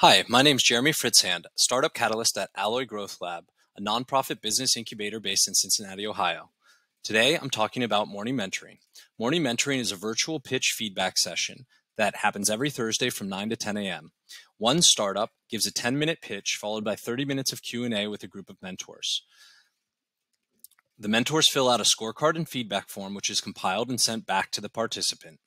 Hi, my name is Jeremy Fritzhand, Startup Catalyst at Alloy Growth Lab, a nonprofit business incubator based in Cincinnati, Ohio. Today, I'm talking about morning mentoring. Morning mentoring is a virtual pitch feedback session that happens every Thursday from 9 to 10 a.m. One startup gives a 10-minute pitch followed by 30 minutes of Q&A with a group of mentors. The mentors fill out a scorecard and feedback form which is compiled and sent back to the participant.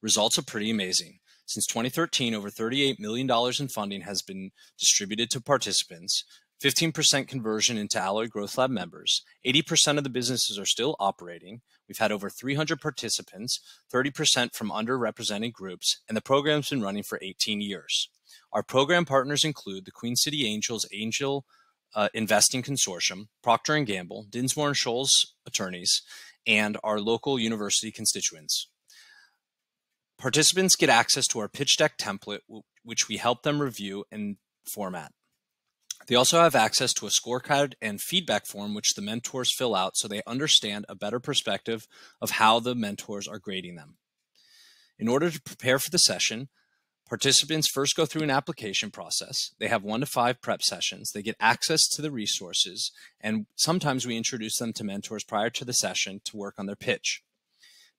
Results are pretty amazing. Since 2013, over $38 million in funding has been distributed to participants, 15% conversion into Alloy Growth Lab members. 80% of the businesses are still operating. We've had over 300 participants, 30% from underrepresented groups, and the program's been running for 18 years. Our program partners include the Queen City Angels Angel uh, Investing Consortium, Procter & Gamble, Dinsmore Shoals attorneys, and our local university constituents. Participants get access to our pitch deck template, which we help them review and format. They also have access to a scorecard and feedback form, which the mentors fill out so they understand a better perspective of how the mentors are grading them. In order to prepare for the session, participants first go through an application process. They have one to five prep sessions. They get access to the resources, and sometimes we introduce them to mentors prior to the session to work on their pitch.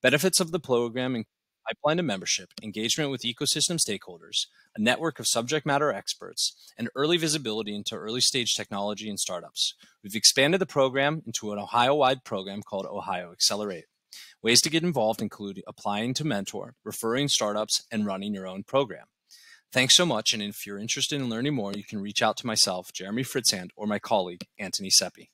Benefits of the program pipeline to membership, engagement with ecosystem stakeholders, a network of subject matter experts, and early visibility into early stage technology and startups. We've expanded the program into an Ohio wide program called Ohio Accelerate. Ways to get involved include applying to mentor, referring startups, and running your own program. Thanks so much. And if you're interested in learning more, you can reach out to myself, Jeremy Fritzhand, or my colleague, Anthony Seppi.